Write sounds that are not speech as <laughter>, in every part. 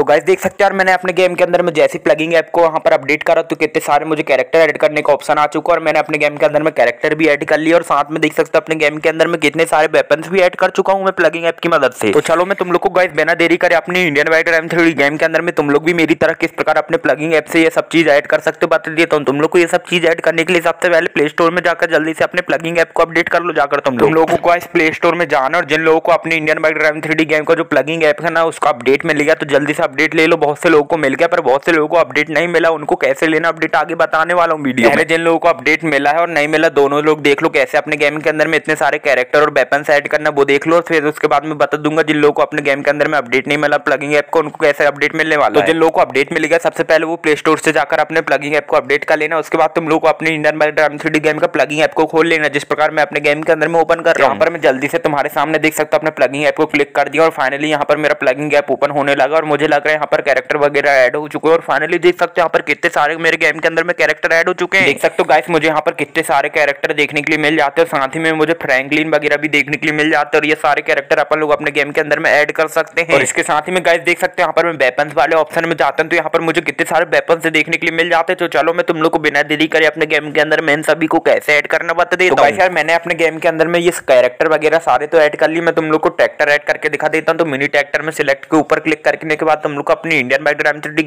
तो गाइस देख सकते हैं यार मैंने अपने गेम के अंदर में जैसी प्लगिंग ऐप को वहाँ पर अपडेट करा तो कितने सारे मुझे कैरेक्टर ऐड करने का ऑप्शन आ चुका और मैंने अपने गेम के अंदर में कैरेक्टर भी ऐड कर लिया और साथ में देख सकते हैं अपने गेम के अंदर में कितने सारे वेपन्स भी ऐड कर चुका हूँ मैं प्लगिंग ऐप की मदद से। तो चलो मैं तुम लोग को गाइस बिना देरी करे अपनी Indian wider M three game के अंदर में तुम लोग भी मेरी तरह किस प्रकार अपने प्लगिंग ऐप से ये सब चीज़ ऐड कर सकते हो बता देता हूँ तुम लोग को ये सब चीज़ ऐड करने के लिए सबसे पहले प्ले स्टोर में जाकर जल्दी से अपने प्लगिंग ऐप को अपडेट कर लो जाकर तुम तुम लोगों <laughs> को इस प्ले स्टोर में जाना और जिन लोगों को अपनी Indian wider M three game का जो प्लगिंग ऐप है ना उसका अपडेट मिल गया तो जल्दी से अपडेट ले लो बहुत से लोगों को मिल गया पर बहुत से लोगों को अपडेट नहीं मिला उनको कैसे लेना अपडेट आगे बताने वाला हूँ वीडियो में। जिन लोगों को अपडेट मिला है और नहीं मिला दोनों लोग देख लो कैसे अपने गेम के अंदर में इतने सारे कैरेक्टर और वेपन ऐड करना वो देख लो फिर उसके बाद में बता दूँगा जिन लोगों को अपने गेम के अंदर में अपडेट नहीं मिला प्लगिंग ऐप को उनको कैसे अपडेट मिलने वाला तो जिन लोगों को अपडेट मिलेगा सबसे पहले वो प्ले स्टोर से जाकर अपने प्लगिंग ऐप को अपडेट कर लेना उसके बाद तुम लोग को अपने इंडियन थ्री गेम का प्लगिंग ऐप को खोल लेना जिस प्रकार मैं अपने गेम के अंदर में ओपन कर रहा हूँ। पर मैं जल्दी से तुम्हारे सामने देख सकता हूँ अपने प्लगिंग ऐप को क्लिक कर दिया और फाइनली यहाँ पर मेरा प्लगिंग ऐप ओपन होने लगा और मुझे लग रहा है यहाँ पर कैरेक्टर वगैरह ऐड हो चुके हैं और फाइनली देख सकते हो यहाँ पर कितने सारे मेरे गेम के अंदर में कैरेक्टर ऐड हो चुके हैं। देख सकते हो गाइस मुझे यहाँ पर कितने सारे कैरेक्टर देखने के लिए मिल जाते हैं साथ ही में मुझे फ्रैंकलिन वगैरह भी देखने के लिए मिल जाते हैं और ये सारे कैरेक्टर अपन लोग अपने गेम के अंदर में ऐड कर सकते हैं। और इसके साथ ही में गाइस देख सकते हैं यहाँ पर मैं वेपन्स वाले ऑप्शन में जाता हूँ तो यहाँ पर मुझे कितने सारे वेपन्स देखने के लिए मिल जाते हैं। तो चलो मैं तुम लोग को बिना देरी करे अपने गेम के अंदर मैं इन सभी को कैसे ऐड करना बता देता हूँ। यार मैंने अपने गेम के अंदर में ये कैरेक्टर वगैरह सारे तो ऐड कर लिए मैं तुम लोग को ट्रैक्टर ऐड करके दिखा देता हूँ। तो मिनी ट्रैक्टर में सिलेक्ट के ऊपर क्लिक करने के बाद तुम लोग को अपनी इंडियन बाइक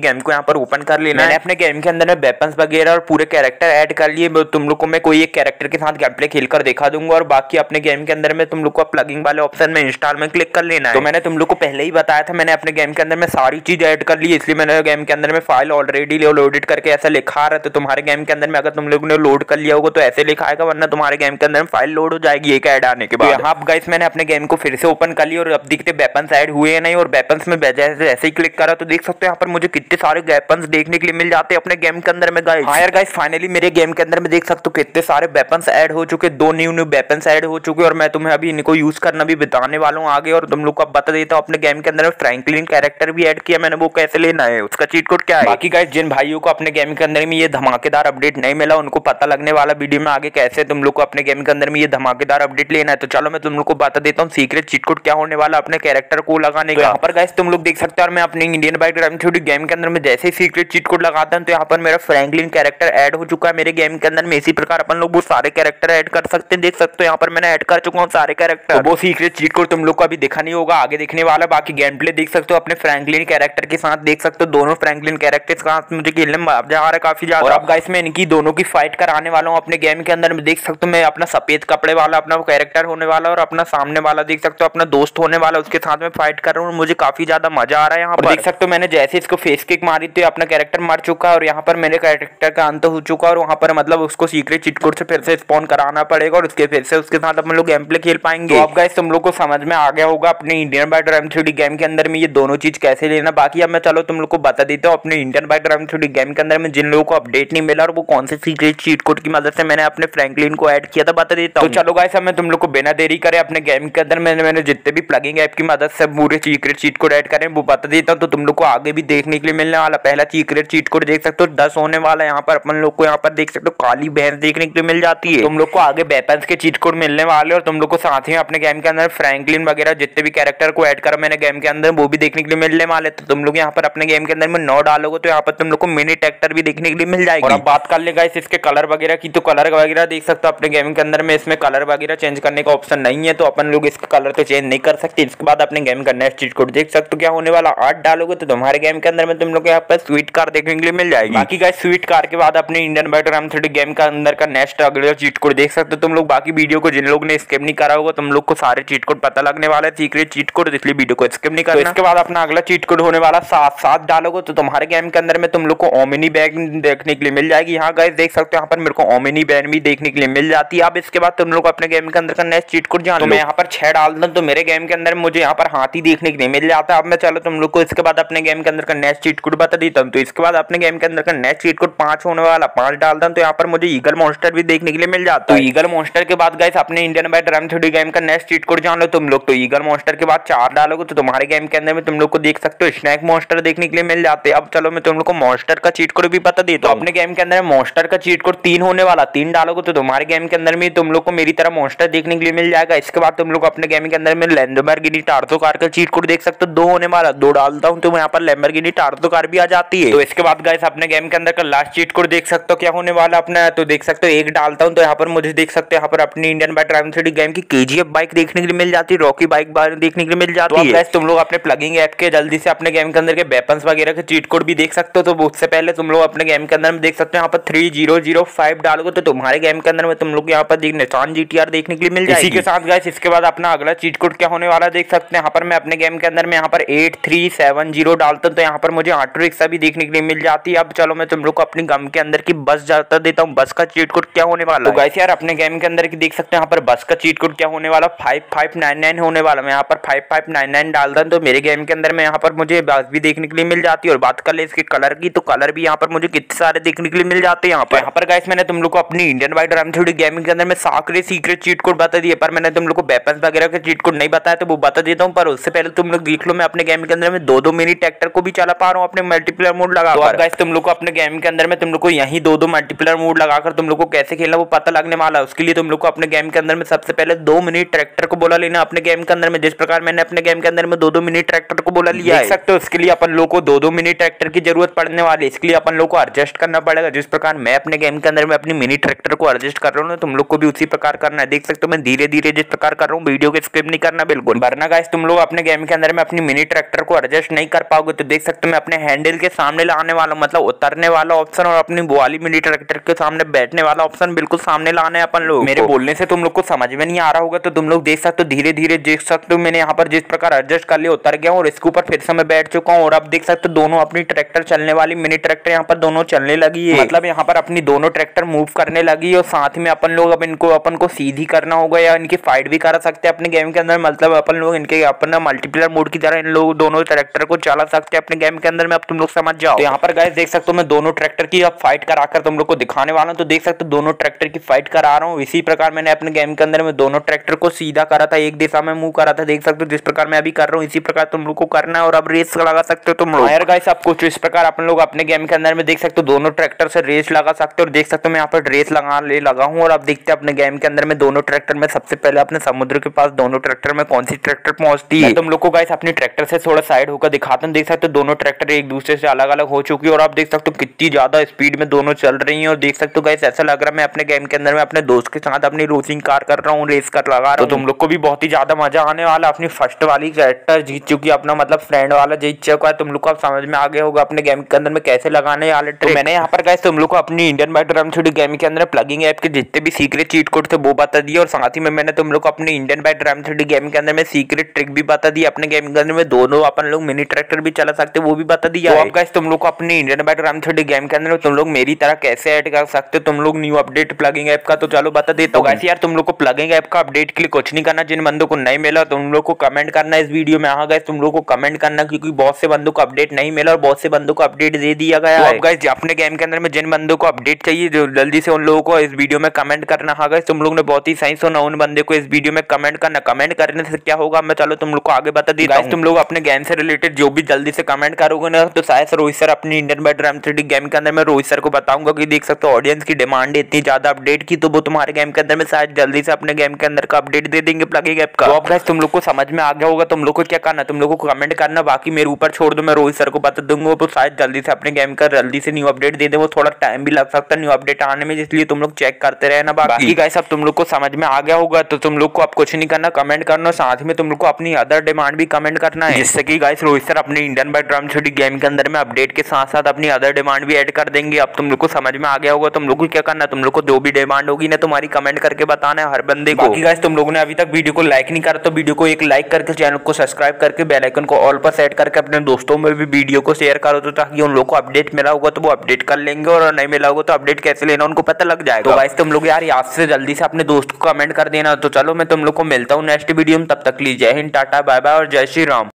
गेम को यहाँ पर ओपन कर लेना मैंने अपने गेम के अंदर में वेपन्स वगैरह और पूरे कैरेक्टर ऐड कर लिए। तुम लोग को मैं कोई एक कैरेक्टर के साथ गेम प्ले खेल कर दिखा दूँगा और बाकी अपने गेम के अंदर में तुम लोग को प्लगिंग वाले ऑप्शन में इंस्टॉल में क्लिक कर लेना है। तो मैंने तुम लोग को पहले ही बताया था मैंने अपने गेम के अंदर में सारी चीज़ ऐड कर ली इसलिए मैंने गेम के अंदर में फ़ाइल ऑलरेडी लोडेड करके ऐसा लिखा रहा तो तुम्हारे गेम के अंदर में अगर तुम लोग ने लोड कर लिया होगा तो ऐसे लिखा आएगा वरना तुम्हारे गेम के अंदर में फ़ाइल लोड हो जाएगी एक ऐड आने के बाद। यहाँ गाइस मैंने अपने गेम को फिर से ओपन कर लिया और अब दिखते वेपन्स ऐड हुए नहीं और वेपन्स में जैसे ऐसे ही क्लिक करा तो देख सकते हो यहाँ पर मुझे कितने सारे वेपन्स देखने के लिए मिल जाते हैं अपने गेम के अंदर में गाइस हाँ यार गाइस फाइनली मेरे गेम के अंदर में देख सकते हो कितने सारे वेपन्स ऐड हो चुके दो न्यू न्यू वेपन्स ऐड हो चुके और मैं तुम्हें अभी इनको यूज़ करना भी बताने वाला हूँ आगे और तुम लोग को बता देता हूँ अपने गेम के अंदर फ्रैंकलिन कैरेक्टर भी ऐड किया मैंने वो कैसे लेना है उसका चीट कोड क्या है? बाकी गाइस जिन भाइयों को अपने गेम के अंदर में ये धमाकेदार अपडेट नहीं मिला उनको पता लगने वाला वीडियो में आगे कैसे तुम लोग को अपने गेम के अंदर में ये धमाकेदार अपडेट लेना है तो चलो मैं तुम लोग को बता देता हूँ सीक्रेट चीट कोड क्या होने वाला अपने कैरेक्टर को लगाने का। यहाँ पर गाइस तुम लोग देख सकते हो और मैं अपने Indian bike driving three game के अंदर में जैसे ही सीक्रेट चीट कोड लगाता हूँ तो यहाँ पर मेरा फ्रैंकलिन कैरेक्टर ऐड हो चुका है मेरे गेम के अंदर। में इसी प्रकार अपन लोग वो सारे कैरेक्टर ऐड कर सकते हैं देख सकते हो यहाँ पर मैंने ऐड कर चुका हूँ सारे कैरेक्टर तो वो सीक्रेट चीट कोड तुम लोग को अभी देखा नहीं होगा आगे देखने वाला बाकी गेम प्ले देख सकते हो अपने फ्रैंकलिन कैरेक्टर के साथ देख सकते हो दोनों फ्रैंकलिन कैरेक्टर के साथ मुझे खेलने में जा रहा है काफ़ी ज़्यादा। और अब गाइस मैं इनकी दोनों की फाइट कराने वाला हूँ अपने गेम के अंदर में देख सकते हो मैं अपना सफ़ेद कपड़े वाला अपना कैरेक्टर होने वाला और अपना सामने वाला देख सकते हो अपना दोस्त होने वाला उसके साथ में फाइट कर रहा हूँ मुझे काफ़ी ज़्यादा मज़ा आ रहा है यहाँ पर देख सकते हो मैंने जैसे इसको फेस किक मारी तो अपना कैरेक्टर मर चुका है और यहाँ पर मेरे कैरेक्टर का अंत हो चुका है और वहाँ पर मतलब उसको सीक्रेट चिटकोट से फिर से स्पॉन कराना पड़ेगा और उसके फिर से उसके साथ अपन लोग गेम प्ले खेल पाएँगे। तो अब गाइस तुम लोग को समझ में आ गया होगा अपने Indian bike drive three game के अंदर में ये दोनों चीज़ कैसे लेना। बाकी अब मैं चलो तुम लोग को बता देता हूँ अपने Indian bike drive three game के अंदर में जिन लोगों को अपडेट नहीं मिला और वो कौन से सीक्रेट चीट कोड की मदद से मैंने अपने फ्रैंकलिन को ऐड किया था बता देता हूँ। तो चलो गाइस अब मैं तुम लोग को बिना देरी करे अपने गेम के अंदर मैंने मैंने जितने भी प्लगिंग ऐप की मदद से पूरे सीक्रेट चीट कोड ऐड करें वो बता देता हूँ तो तुम लोग को आगे भी देखने के लिए मिलने वाला पहला सीक्रेट चीट कोड देख सकते हो। दस होने वाला यहाँ पर। अपन लोग को यहाँ पर देख सकते हो, काली भैंस देखने के लिए मिल जाती है। तुम लोग को आगे वेपन्स के चीट कोड मिलने वाले और तुम लोग को साथ ही अपने गेम के अंदर फ्रैंकलिन वगैरह जितने भी कैरेक्टर को ऐड करा मैंने गेम के अंदर, वो भी देखने के लिए मिलने वाले तो तुम लोग यहाँ पर अपने गेम के अंदर में नौ डालोगे तो यहाँ पर तुम लोग को मिनी ट्रैक्टर भी देखने के लिए मिल जाएगी। और अब बात कर लेगा इसके कलर वगैरह की तो कलर वगैरह देख सकते हो अपने गेम के अंदर में। इसमें कलर वगैरह चेंज करने का ऑप्शन नहीं है तो अपन लोग इसका कलर तो चेंज नहीं कर सकते। इसके बाद अपने गेम का नेक्स्ट चीज़ कोड देख सकते हो क्या होने वाला आठ डालोगे तो तुम्हारे गेम के अंदर में तुम लोग यहाँ पर स्वीट कार देखने के लिए मिल जाएगी। बाकी का स्वीट कार के बाद अपने इंडियन बैटर एम थर्टी गेम का अंदर का नेक्स्ट अगले चीट कोड देख सकते हो तुम लोग। बाकी वीडियो को जिन लोग ने स्किप नहीं करा होगा तुम लोग को सारे चीट कोड पता लगने वाला है। सीक्रेट चीट कोड इसलिए वीडियो को स्किप नहीं करना। तो इसके बाद अपना अगला चीट कोड होने वाला सात सात डालोगे तो तुम्हारे गेम के अंदर में तुम लोग को ओमिनी बैग देखने के लिए मिल जाएगी। यहाँ गाइस देख सकते हो यहाँ पर मेरे को ओमिनी बैग भी देखने के लिए मिल जाती है। अब इसके बाद तुम लोग अपने गेम के अंदर का नेक्स्ट चीट कोड जान तो मैं यहाँ पर छह डाल दूँ तो मेरे गेम के अंदर मुझे यहाँ पर हाथी देखने के लिए मिल जाता है। अब मैं चलो तुम लोग को इसके बाद अपने गेम के अंदर का नेक्स्ट चीट कोड बता देता हूँ। तो इसके बाद अपने गेम के अंदर का नेक्स्ट चीट कोड पाँच होने वाला पाँच डालता दूँ तो यहाँ पर मुझे ईगल मॉन्स्टर भी देखने के लिए मिल जाता है। तो ईगल मॉन्स्टर के बाद गाइस अपने इंडियन बाइट रन थ्री गेम का नेक्स्ट चीट कोड जान लो तुम लोग। तो ईगल मॉन्स्टर के बाद चार डालोगे तो तुम्हारे गेम के अंदर में तुम लोग को देख सकते हो स्नैक मॉन्स्टर देखने के लिए मिल जाते हैं। अब चलो मैं तुम लोग को मॉन्स्टर का चीट कोड भी बता देता हूँ। अपने गेम के अंदर मॉन्स्टर का चीट कोड तीन होने वाला तीन डालोगे तो तुम्हारे गेम के अंदर में तुम लोग को मेरी तरह मॉन्स्टर देखने के लिए मिल जाएगा। इसके बाद तुम लोग अपने गेम के अंदर में लैंडोमर गिनी टारसो कार का चीट कोड देख सकते हो। दो होने वाला दो डाल डालता हूँ तो यहाँ पर लेम्बरगिनी टार्टो कार भी आ जाती है। तो इसके बाद गाइस अपने गेम के अंदर का लास्ट चीट कोड देख सकते हो क्या होने वाला अपना तो देख सकते हो एक डालता हूँ तो यहाँ पर मुझे देख सकते हो यहाँ पर अपनी Indian bike driving three game की केजीएफ बाइक देखने के लिए मिल जाती है रॉकी बाइक देखने के लिए मिल जाती है। तुम लोग अपने प्लगिंग ऐप के जल्दी से अपने गेम के अंदर के वेपन्स वगैरह के चीट कोड भी देख सकते हो तो उससे पहले तुम लोग अपने गेम के अंदर में देख सकते हो यहाँ पर थ्री ज़ीरो ज़ीरो फाइव डालोगे तो तुम्हारे गेम के अंदर में तुम लोग यहाँ पर निशान जी देखने के लिए मिल जाएगी। इसी के साथ गाइस इसके बाद अपना अगला चीट कोड क्या होने वाला देख सकते हैं यहाँ पर मैं अपने गेम के अंदर में यहाँ पर एट थ्री सेवन ज़ीरो डालता हूँ तो यहाँ पर मुझे ऑटो रिक्शा भी देखने के लिए मिल जाती है। अब चलो मैं तुम लोग को अपनी गम के अंदर की बस जाता देता हूँ। बस का चीट कोड क्या होने वाला तो गाइस यार अपने गेम के अंदर की देख सकते हैं यहाँ पर बस का चीट कोड क्या होने वाला? फाइव फाइव नाइन नाइन होने वाला। मैं यहाँ पर फाइव फाइव नाइन नाइन डालता हूँ तो मेरे गेम के अंदर में यहाँ पर मुझे बस भी देखने के लिए मिल जाती है। और बात कर ले इसके कलर की तो कलर भी यहाँ पर मुझे कितने सारे देखने के लिए मिल जाते हैं यहाँ पर। यहाँ पर गाइस मैंने तुम लोग को अपनी इंडियन वाइड राम थोड़ी गेमिंग के अंदर में साकरे सीक्रेट चीट कोड बता दिए पर मैंने तुम लोग को वेपन्स वगैरह का चीट कोड नहीं बताया तो वो बता देता हूँ। पर उससे पहले तुम लोग देख लो मैं अपने गेम के अंदर में दो दो दो मिनी ट्रैक्टर को भी चला पा रहा हूँ अपने मल्टीप्लेयर मोड लगा तो गाइस तुम लोग को अपने गेम के अंदर में तुम लोग को यही दो दो मल्टीप्लेयर मोड लगाकर तुम लोग को कैसे खेलना वो पता लगने वाला है। उसके लिए तुम लोग को अपने गेम के अंदर में सबसे पहले दो मिनी ट्रैक्टर को बोला लेना अपने गेम के अंदर में। जिस प्रकार मैंने अपने गेम के अंदर में दो दो मिनी ट्रैक्टर को बोला लिया देख सकते हो उसके लिए अपन लोग को दो दो मिनी ट्रैक्टर की ज़रूरत पड़ने वाली है। इसके लिए अपन लोग को एडजस्ट करना पड़ेगा। जिस प्रकार मैं अपने गेम के अंदर में अपनी मिनी ट्रैक्टर को एडजस्ट कर रहा हूँ तुम लोग को भी उसी प्रकार करना है। देख सकते हो मैं धीरे धीरे जिस प्रकार कर रहा हूँ वीडियो को स्क्रिप्ट नहीं करना बिल्कुल। वरना गाइस तुम लोग अपने गेम के अंदर में अपनी मिनी ट्रैक्टर को एडजस्ट नहीं कर पाओगे तो देख सकते हो मैं अपने हैंडल के सामने लाने वाला मतलब उतरने वाला ऑप्शन और अपनी बुआली मिनी ट्रैक्टर के सामने बैठने वाला ऑप्शन बिल्कुल सामने लाने अपन लोग। मेरे बोलने से तुम लोग को समझ में नहीं आ रहा होगा तो तुम लोग देख सकते हो धीरे धीरे देख सकते हो मैंने यहाँ पर जिस प्रकार एडजस्ट कर लिया उतर गया और इसके ऊपर फिर से मैं बैठ चुका हूँ और अब देख सकते हो दोनों अपनी ट्रैक्टर चलने वाली मिनी ट्रैक्टर यहाँ पर दोनों चलने लगी है। मतलब यहाँ पर अपनी दोनों ट्रैक्टर मूव करने लगी और साथ में अपन लोग अब इनको अपन को सीधी करना होगा या इनकी फाइट भी कर सकते हैं अपने गेम के अंदर। मतलब अपन लोग इनके अपना मल्टीप्लेयर मोड की तरह इन लोग दोनों ट्रैक्टर को चला सकते हैं अपने गेम के अंदर में अब तुम लोग समझ जाओ। तो यहाँ पर गाइस देख सकते हो मैं दोनों ट्रैक्टर की अब फाइट कराकर तुम लोग को दिखाने वाला हूँ। तो देख सकते हो दोनों ट्रैक्टर की फाइट करा रहा हूँ। इसी प्रकार मैंने अपने गेम के अंदर में दोनों ट्रैक्टर को सीधा करा था एक दिशा में मूव करा था। देख सकते हो जिस प्रकार मैं अभी कर रहा हूँ इसी प्रकार तुम लोग को करना है और अब रेस लगा सकते हो तुम लोग। यार गाइस अब कुछ इस प्रकार अपन लोग अपने गेम के अंदर में देख सकते हो दोनों ट्रैक्टर से रेस लगा सकते हो। और देख सकते हो मैं यहाँ पर रेस लगा ले लगा हूँ। और अब देखते हैं अपने गेम के अंदर में दोनों ट्रैक्टर में सबसे पहले अपने समुद्र के पास दोनों ट्रैक्टर में कौन सी ट्रैक्टर पहुँचती है। तुम लोग को गाइस अपने ट्रैक्टर से थोड़ा साइड होकर दिखाते हैं, देख सकते हो दोनों ट्रैक्टर एक दूसरे से अलग अलग हो चुकी है और आप देख सकते हो कितनी ज़्यादा स्पीड में दोनों चल रही है और देख सकते हो गाइस ऐसा लग रहा है मैं अपने गेम के अंदर में अपने दोस्त के साथ अपनी रोसिंग कार कर रहा हूँ रेस कर लगा रहा हूँ। तो तुम लोग को भी बहुत ही ज़्यादा मज़ा आने वाला अपनी फ़र्स्ट वाली कैरेक्टर जीत चुकी है, अपना मतलब फ्रेंड वाला जीत चुका है। तुम लोग को समझ में आ गया होगा अपने गेम के अंदर में कैसे लगाने वाले तो मैंने यहाँ पर गाइस तुम लोग को अपनी इंडियन बाइक ड्रम छोटी गेम के अंदर प्लगिंग ऐप के जितने भी सीक्रेट चीट कोड थे वो बता दिए और साथ ही में मैंने तुम लोग को अपनी इंडियन बाइक ड्रम छोटी गेम के अंदर में सीक्रेट ट्रिक भी बता दी। अपने गेम के अंदर में दोनों अपन लोग मिनी ट्रैक्टर भी चला सकते हो वो भी बता दिया तो गाइस तुम लोग को अपनी इंडियन बाइक ड्रम छोटी गेम के अंदर तुम लोग मेरी तरह कैसे ऐड कर सकते हो? तुम लोग न्यू अपडेट प्लगिंग ऐप का तो चलो बता देता हूँ। गाइस यार तुम लोग को प्लगिंग ऐप का अपडेट के लिए कुछ नहीं करना जिन बंदों को नहीं मिला तुम लोग को कमेंट करना इस वीडियो में। हाँ गाइस तुम लोग को कमेंट करना क्योंकि बहुत से बंदों को अपडेट नहीं मिला और बहुत से बंदों को अपडेट दे दिया गया तो गाइस अपने गेम के अंदर में जिन बंदों को अपडेट चाहिए जो जल्दी से उन लोगों को इस वीडियो में कमेंट करना। हाँ गाइस तुम लोग ने बहुत ही सही सुना उन बंदे को इस वीडियो में कमेंट करना। कमेंट करने से क्या होगा मैं चलो तुम लोग को आगे बता दी तुम लोग अपने गेम से रिलेटेड जो भी जल्दी से कमेंट करोगे ना तो शायद रोहित सर अपनी Indian bat ram three game के अंदर मैं रोहित सर को बताऊँगा कि देख सकते हो ऑडियंस की डिमांड इतनी ज़्यादा अपडेट की तो वो तुम्हारे गेम के अंदर में शायद जल्दी से अपने गेम के अंदर का अपडेट दे देंगे प्लगिंग ऐप का। तो अब गाइस तुम लोग को समझ में आ गया होगा तुम लोग को क्या करना तुम लोग को कमेंट करना बाकी मेरे ऊपर छोड़ दो मैं रोहित सर को बता दूँगा वो शायद जल्दी से अपने गेम का जल्दी से न्यू अपडेट दे दे वो थोड़ा टाइम भी लग सकता है न्यू अपडेट आने में इसलिए तुम लोग चेक करते रहे ना बाकी गाइस अब तुम लोग को समझ में आ गया होगा तो तुम लोग को अब कुछ नहीं करना कमेंट करना साथ में तुम लोग को अपनी अदर डिमांड भी कमेंट करना है। जिससे कि गाइस रोहित सर अपने इंडियन बाय ड्रम छोटी गेम के अंदर में अपडेट के साथ साथ अपनी अदर डिमांड भी ऐड कर देंगे। अब तुम लोग को समझ में आ गया होगा तुम लोग को क्या करना तुम लोग को जो भी डिमांड होगी ना तुम्हारी कमेंट करके बताना है हर बंदे को। गाइस तुम लोगों ने अभी तक वीडियो को लाइक नहीं करा तो वीडियो को एक लाइक करके चैनल को सब्सक्राइब करके बेलाइकन को ऑल पर सेट करके अपने दोस्तों में भी वीडियो को शेयर करो तो ताकि उन लोग को अपडेट मिला होगा तो वो अपडेट कर लेंगे और नहीं मिला होगा तो अपडेट कैसे लेना उनको पता लग जाएगा। तो गाइस तुम लोग यार याद से जल्दी से अपने दोस्त को कमेंट कर देना। तो चलो मैं तुम लोग को मिलता हूँ नेक्स्ट वीडियो में तब तक लीजिए हिंद टाटा बाय बाय और जय श्री राम।